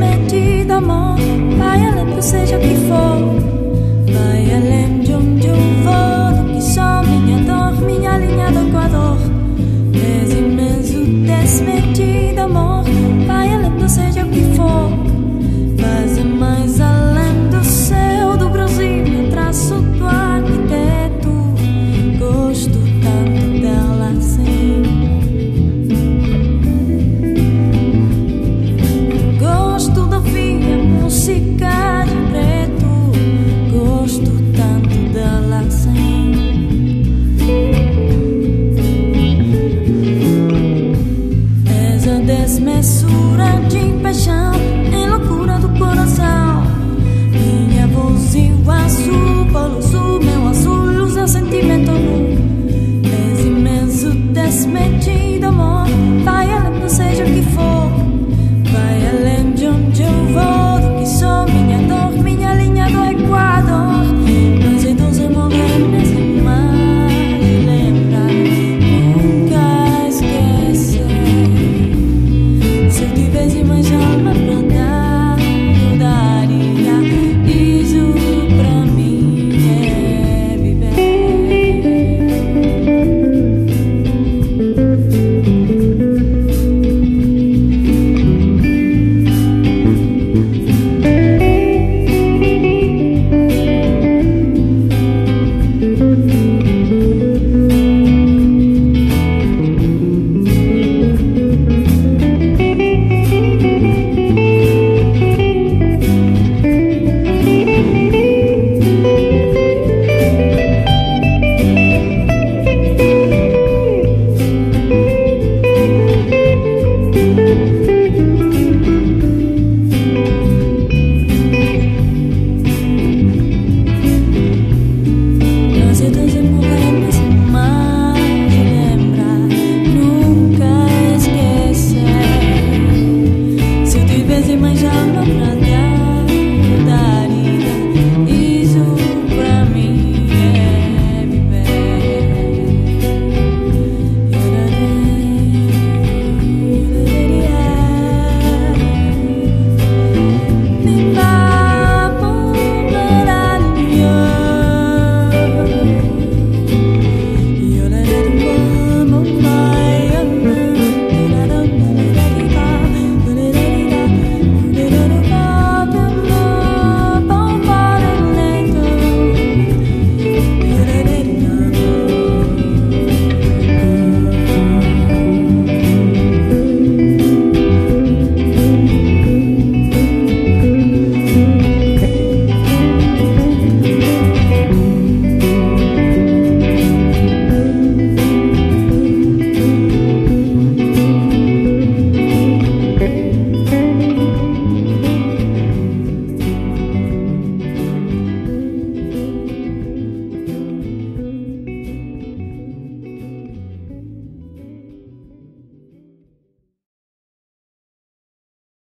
medida, amor. Vai além do seja que for. Vai além de onde eu vou, do que só minha dor, minha linha do Equador. És desmetido amor. 素然，静白香。